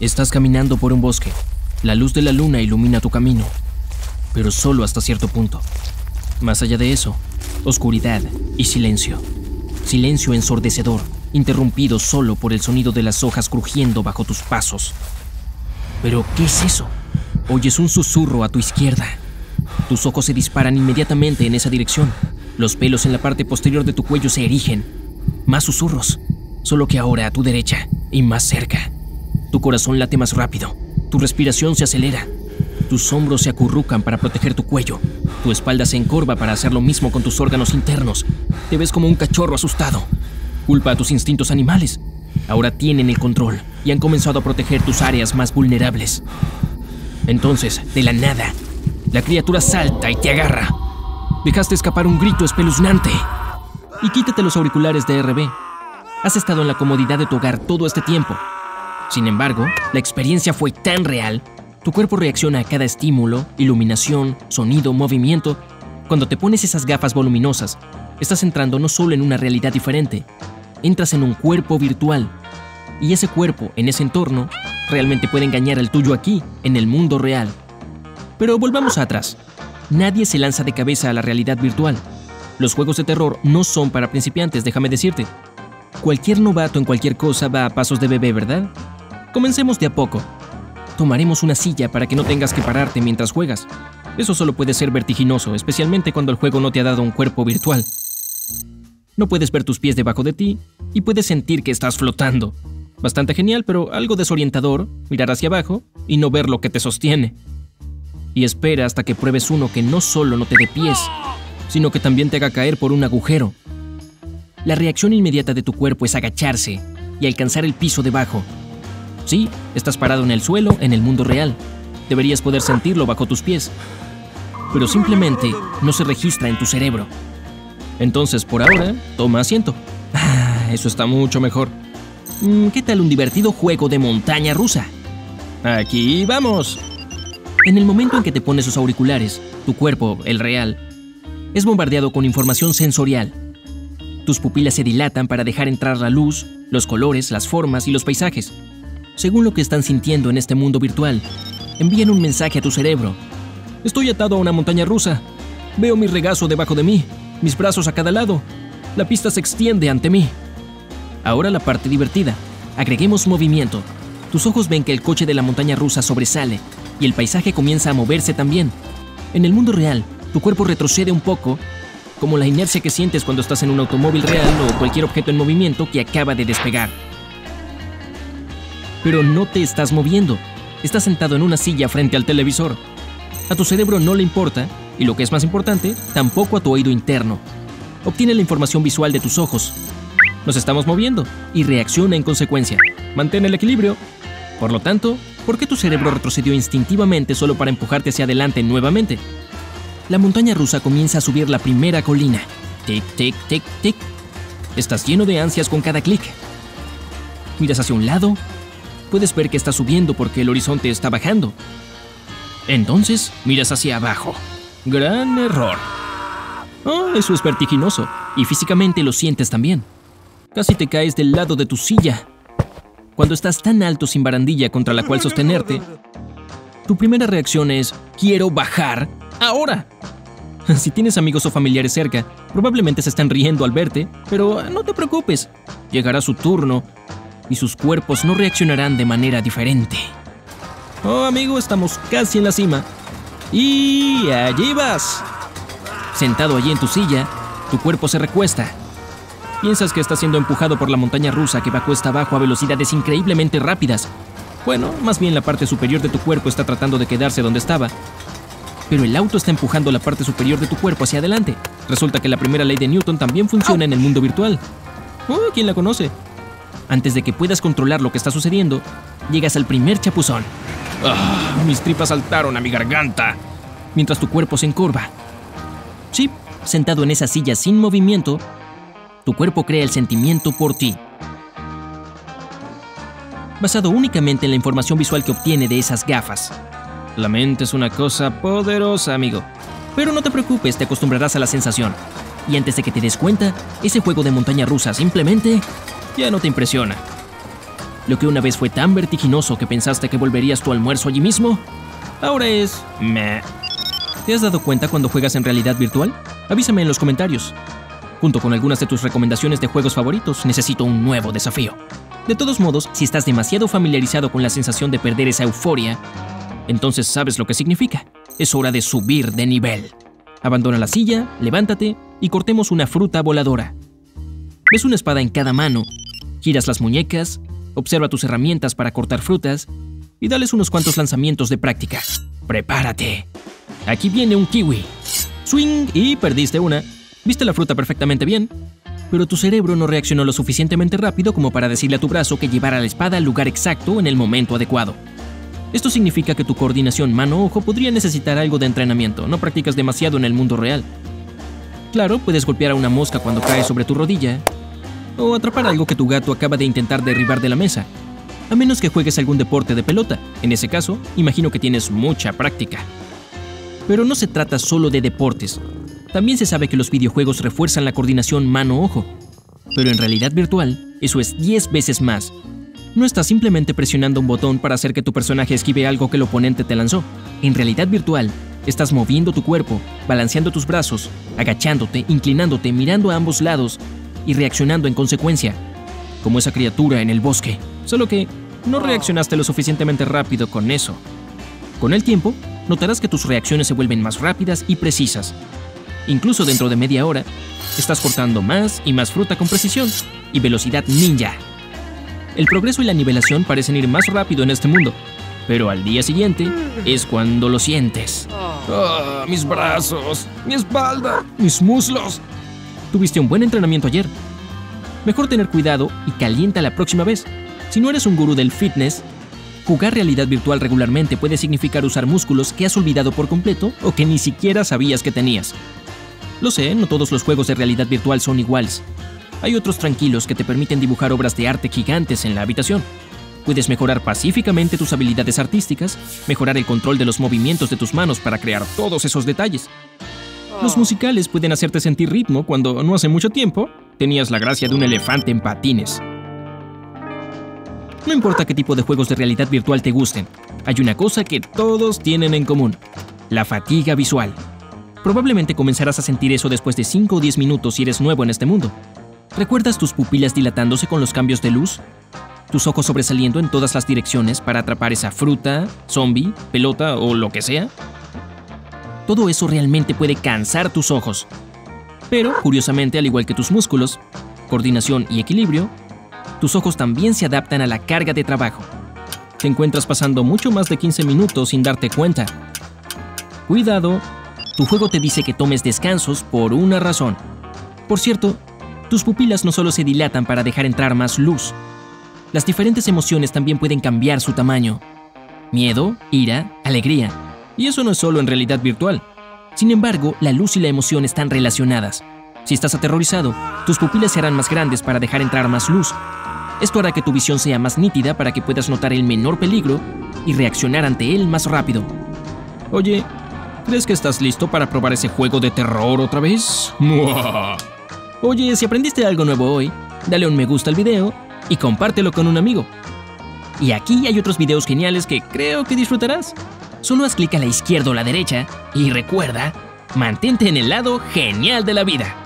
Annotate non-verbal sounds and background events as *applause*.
Estás caminando por un bosque. La luz de la luna ilumina tu camino, pero solo hasta cierto punto. Más allá de eso, oscuridad y silencio. Silencio ensordecedor, interrumpido solo por el sonido de las hojas crujiendo bajo tus pasos. Pero, ¿qué es eso? Oyes un susurro a tu izquierda. Tus ojos se disparan inmediatamente en esa dirección. Los pelos en la parte posterior de tu cuello se erigen. Más susurros, solo que ahora a tu derecha y más cerca. Tu corazón late más rápido. Tu respiración se acelera. Tus hombros se acurrucan para proteger tu cuello. Tu espalda se encorva para hacer lo mismo con tus órganos internos. Te ves como un cachorro asustado. Culpa a tus instintos animales. Ahora tienen el control y han comenzado a proteger tus áreas más vulnerables. Entonces, de la nada, la criatura salta y te agarra. Dejaste escapar un grito espeluznante. Y quítate los auriculares de RB. Has estado en la comodidad de tu hogar todo este tiempo. Sin embargo, la experiencia fue tan real, tu cuerpo reacciona a cada estímulo, iluminación, sonido, movimiento. Cuando te pones esas gafas voluminosas, estás entrando no solo en una realidad diferente, entras en un cuerpo virtual. Y ese cuerpo, en ese entorno, realmente puede engañar al tuyo aquí, en el mundo real. Pero volvamos atrás. Nadie se lanza de cabeza a la realidad virtual. Los juegos de terror no son para principiantes, déjame decirte. Cualquier novato en cualquier cosa va a pasos de bebé, ¿verdad? Comencemos de a poco. Tomaremos una silla para que no tengas que pararte mientras juegas. Eso solo puede ser vertiginoso, especialmente cuando el juego no te ha dado un cuerpo virtual. No puedes ver tus pies debajo de ti y puedes sentir que estás flotando. Bastante genial, pero algo desorientador, mirar hacia abajo y no ver lo que te sostiene. Y espera hasta que pruebes uno que no solo no te dé pies, sino que también te haga caer por un agujero. La reacción inmediata de tu cuerpo es agacharse y alcanzar el piso debajo. Sí, estás parado en el suelo, en el mundo real. Deberías poder sentirlo bajo tus pies. Pero simplemente no se registra en tu cerebro. Entonces, por ahora, toma asiento. Ah, eso está mucho mejor. Mm, ¿Qué tal un divertido juego de montaña rusa? Aquí vamos. En el momento en que te pones los auriculares, tu cuerpo, el real, es bombardeado con información sensorial. Tus pupilas se dilatan para dejar entrar la luz, los colores, las formas y los paisajes. Según lo que están sintiendo en este mundo virtual, envían un mensaje a tu cerebro. Estoy atado a una montaña rusa. Veo mi regazo debajo de mí, mis brazos a cada lado. La pista se extiende ante mí. Ahora la parte divertida. Agreguemos movimiento. Tus ojos ven que el coche de la montaña rusa sobresale y el paisaje comienza a moverse también. En el mundo real, tu cuerpo retrocede un poco, como la inercia que sientes cuando estás en un automóvil real o cualquier objeto en movimiento que acaba de despegar. Pero no te estás moviendo. Estás sentado en una silla frente al televisor. A tu cerebro no le importa, y lo que es más importante, tampoco a tu oído interno. Obtiene la información visual de tus ojos, nos estamos moviendo y reacciona en consecuencia. Mantén el equilibrio. Por lo tanto, ¿por qué tu cerebro retrocedió instintivamente solo para empujarte hacia adelante nuevamente? La montaña rusa comienza a subir la primera colina. Tic, tic, tic, tic. Estás lleno de ansias con cada clic. Miras hacia un lado. Puedes ver que está subiendo porque el horizonte está bajando. Entonces, miras hacia abajo. Gran error. Oh, eso es vertiginoso. Y físicamente lo sientes también. Casi te caes del lado de tu silla. Cuando estás tan alto sin barandilla contra la cual sostenerte, tu primera reacción es, quiero bajar ahora. *laughs* Si tienes amigos o familiares cerca, probablemente se están riendo al verte, pero no te preocupes, llegará su turno y sus cuerpos no reaccionarán de manera diferente. Oh amigo, estamos casi en la cima. Y allí vas. Sentado allí en tu silla, tu cuerpo se recuesta Piensas que estás siendo empujado por la montaña rusa que va cuesta abajo a velocidades increíblemente rápidas. Bueno, más bien la parte superior de tu cuerpo está tratando de quedarse donde estaba. Pero el auto está empujando la parte superior de tu cuerpo hacia adelante. Resulta que la primera ley de Newton también funciona en el mundo virtual. Oh, ¿quién la conoce? Antes de que puedas controlar lo que está sucediendo, llegas al primer chapuzón. Ah, mis tripas saltaron a mi garganta. Mientras tu cuerpo se encorva. Sí, sentado en esa silla sin movimiento, tu cuerpo crea el sentimiento por ti. Basado únicamente en la información visual que obtiene de esas gafas. La mente es una cosa poderosa, amigo. Pero no te preocupes, te acostumbrarás a la sensación. Y antes de que te des cuenta, ese juego de montaña rusa simplemente ya no te impresiona. Lo que una vez fue tan vertiginoso que pensaste que volverías tu almuerzo allí mismo, ahora es... meh. ¿Te has dado cuenta cuando juegas en realidad virtual? Avísame en los comentarios. Junto con algunas de tus recomendaciones de juegos favoritos, necesito un nuevo desafío. De todos modos, si estás demasiado familiarizado con la sensación de perder esa euforia, entonces sabes lo que significa. Es hora de subir de nivel. Abandona la silla, levántate y cortemos una fruta voladora. Ves una espada en cada mano, giras las muñecas, observa tus herramientas para cortar frutas y dales unos cuantos lanzamientos de práctica. Prepárate. Aquí viene un kiwi. Swing y perdiste una. Viste la fruta perfectamente bien, pero tu cerebro no reaccionó lo suficientemente rápido como para decirle a tu brazo que llevara la espada al lugar exacto en el momento adecuado. Esto significa que tu coordinación mano-ojo podría necesitar algo de entrenamiento, no practicas demasiado en el mundo real. Claro, puedes golpear a una mosca cuando cae sobre tu rodilla, o atrapar algo que tu gato acaba de intentar derribar de la mesa, a menos que juegues algún deporte de pelota. En ese caso, imagino que tienes mucha práctica. Pero no se trata solo de deportes. También se sabe que los videojuegos refuerzan la coordinación mano-ojo. Pero en realidad virtual, eso es 10 veces más. No estás simplemente presionando un botón para hacer que tu personaje esquive algo que el oponente te lanzó. En realidad virtual, estás moviendo tu cuerpo, balanceando tus brazos, agachándote, inclinándote, mirando a ambos lados y reaccionando en consecuencia, como esa criatura en el bosque. Solo que no reaccionaste lo suficientemente rápido con eso. Con el tiempo, notarás que tus reacciones se vuelven más rápidas y precisas. Incluso dentro de media hora, estás cortando más y más fruta con precisión y velocidad ninja. El progreso y la nivelación parecen ir más rápido en este mundo, pero al día siguiente es cuando lo sientes. Ah, mis brazos, mi espalda, mis muslos. Tuviste un buen entrenamiento ayer. Mejor tener cuidado y calienta la próxima vez. Si no eres un gurú del fitness, jugar realidad virtual regularmente puede significar usar músculos que has olvidado por completo o que ni siquiera sabías que tenías. Lo sé, no todos los juegos de realidad virtual son iguales. Hay otros tranquilos que te permiten dibujar obras de arte gigantes en la habitación. Puedes mejorar pacíficamente tus habilidades artísticas, mejorar el control de los movimientos de tus manos para crear todos esos detalles. Los musicales pueden hacerte sentir ritmo cuando no hace mucho tiempo tenías la gracia de un elefante en patines. No importa qué tipo de juegos de realidad virtual te gusten, hay una cosa que todos tienen en común, la fatiga visual. Probablemente comenzarás a sentir eso después de 5 o 10 minutos si eres nuevo en este mundo. ¿Recuerdas tus pupilas dilatándose con los cambios de luz? ¿Tus ojos sobresaliendo en todas las direcciones para atrapar esa fruta, zombie, pelota o lo que sea? Todo eso realmente puede cansar tus ojos. Pero, curiosamente, al igual que tus músculos, coordinación y equilibrio, tus ojos también se adaptan a la carga de trabajo. Te encuentras pasando mucho más de 15 minutos sin darte cuenta. Cuidado, tu juego te dice que tomes descansos por una razón. Por cierto, tus pupilas no solo se dilatan para dejar entrar más luz, las diferentes emociones también pueden cambiar su tamaño. Miedo, ira, alegría. Y eso no es solo en realidad virtual. Sin embargo, la luz y la emoción están relacionadas. Si estás aterrorizado, tus pupilas se harán más grandes para dejar entrar más luz. Esto hará que tu visión sea más nítida para que puedas notar el menor peligro y reaccionar ante él más rápido. Oye, ¿crees que estás listo para probar ese juego de terror otra vez? *laughs* Oye, si aprendiste algo nuevo hoy, dale un me gusta al video y compártelo con un amigo. Y aquí hay otros videos geniales que creo que disfrutarás. Solo haz clic a la izquierda o la derecha y recuerda, mantente en el lado genial de la vida.